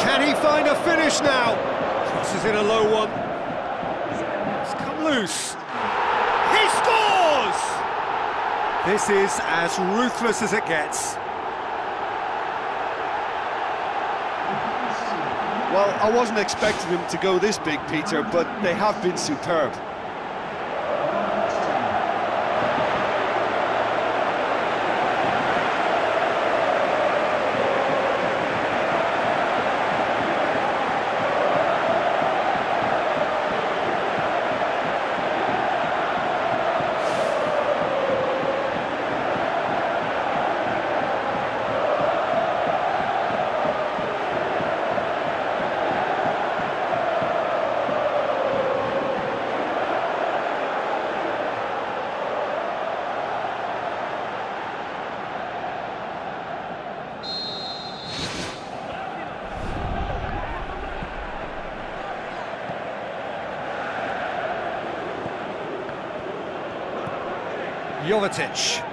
Can he find a finish now? Crosses in a low one. It's come loose. He scores! This is as ruthless as it gets. Well, I wasn't expecting them to go this big, Peter, but they have been superb. Jovetic.